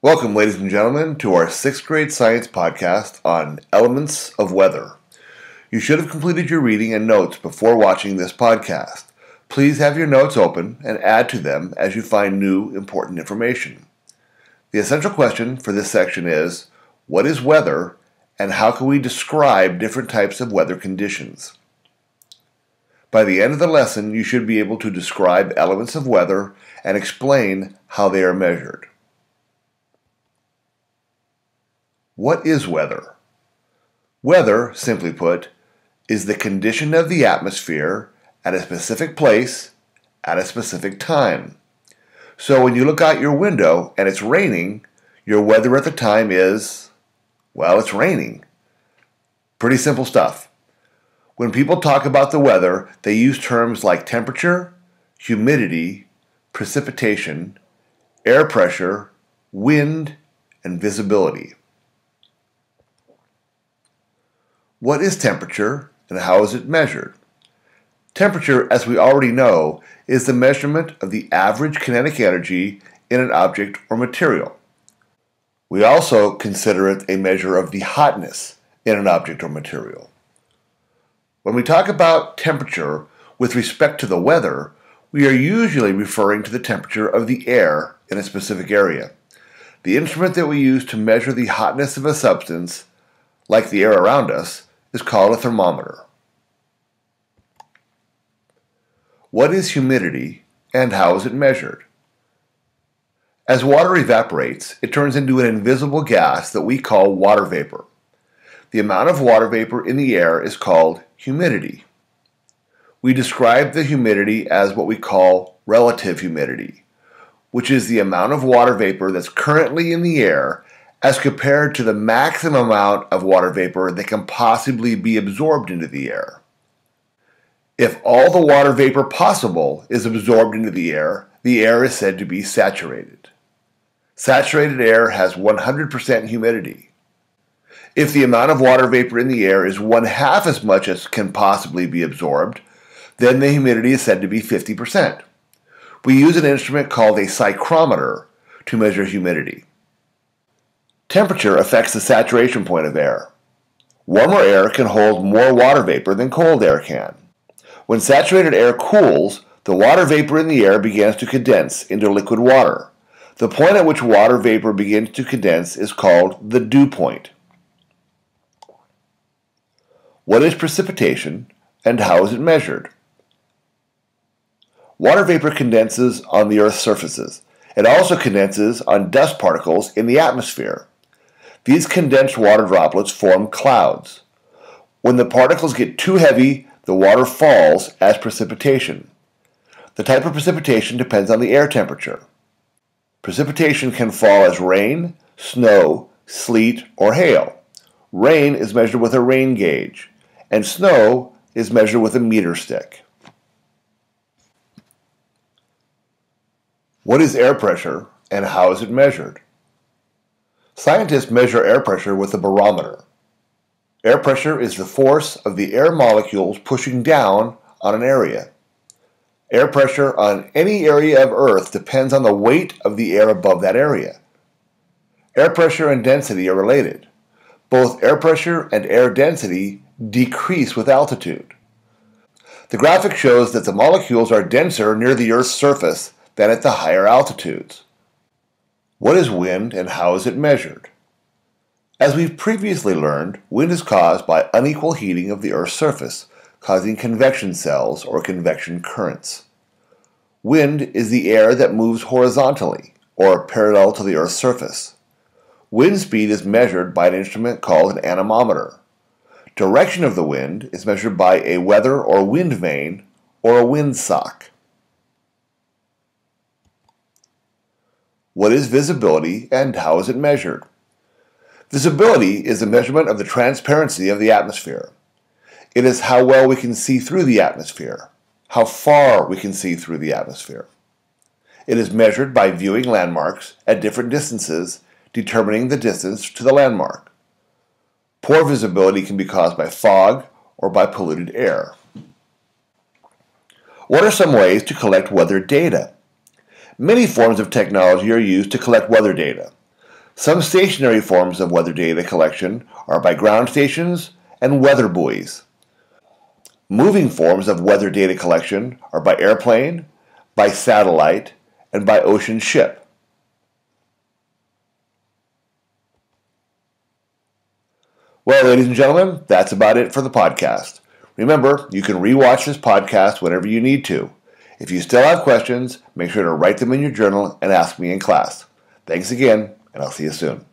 Welcome, ladies and gentlemen, to our sixth grade science podcast on elements of weather. You should have completed your reading and notes before watching this podcast. Please have your notes open and add to them as you find new important information. The essential question for this section is What is weather and how can we describe different types of weather conditions? By the end of the lesson, you should be able to describe elements of weather and explain how they are measured. What is weather? Weather, simply put, is the condition of the atmosphere at a specific place at a specific time. So when you look out your window and it's raining, your weather at the time is, well, it's raining. Pretty simple stuff. When people talk about the weather, they use terms like temperature, humidity, precipitation, air pressure, wind, and visibility. What is temperature and how is it measured? Temperature, as we already know, is the measurement of the average kinetic energy in an object or material. We also consider it a measure of the hotness in an object or material. When we talk about temperature with respect to the weather, we are usually referring to the temperature of the air in a specific area. The instrument that we use to measure the hotness of a substance, like the air around us, is called a thermometer. What is humidity and how is it measured? As water evaporates, it turns into an invisible gas that we call water vapor. The amount of water vapor in the air is called humidity. We describe the humidity as what we call relative humidity, which is the amount of water vapor that's currently in the air as compared to the maximum amount of water vapor that can possibly be absorbed into the air. If all the water vapor possible is absorbed into the air, the air is said to be saturated. Saturated air has 100% humidity. If the amount of water vapor in the air is one half as much as can possibly be absorbed, then the humidity is said to be 50%. We use an instrument called a psychrometer to measure humidity. Temperature affects the saturation point of air. Warmer air can hold more water vapor than cold air can. When saturated air cools, the water vapor in the air begins to condense into liquid water. The point at which water vapor begins to condense is called the dew point. What is precipitation and how is it measured? Water vapor condenses on the Earth's surfaces. It also condenses on dust particles in the atmosphere. These condensed water droplets form clouds. When the particles get too heavy, the water falls as precipitation. The type of precipitation depends on the air temperature. Precipitation can fall as rain, snow, sleet, or hail. Rain is measured with a rain gauge, and snow is measured with a meter stick. What is air pressure and how is it measured? Scientists measure air pressure with a barometer. Air pressure is the force of the air molecules pushing down on an area. Air pressure on any area of Earth depends on the weight of the air above that area. Air pressure and density are related. Both air pressure and air density decrease with altitude. The graphic shows that the molecules are denser near the Earth's surface than at the higher altitudes. What is wind and how is it measured? As we've previously learned, wind is caused by unequal heating of the Earth's surface, causing convection cells or convection currents. Wind is the air that moves horizontally, or parallel to the Earth's surface. Wind speed is measured by an instrument called an anemometer. Direction of the wind is measured by a weather or wind vane or a windsock. What is visibility and how is it measured? Visibility is the measurement of the transparency of the atmosphere. It is how well we can see through the atmosphere, how far we can see through the atmosphere. It is measured by viewing landmarks at different distances, determining the distance to the landmark. Poor visibility can be caused by fog or by polluted air. What are some ways to collect weather data? Many forms of technology are used to collect weather data. Some stationary forms of weather data collection are by ground stations and weather buoys. Moving forms of weather data collection are by airplane, by satellite, and by ocean ship. Well, ladies and gentlemen, that's about it for the podcast. Remember, you can rewatch this podcast whenever you need to. If you still have questions, make sure to write them in your journal and ask me in class. Thanks again, and I'll see you soon.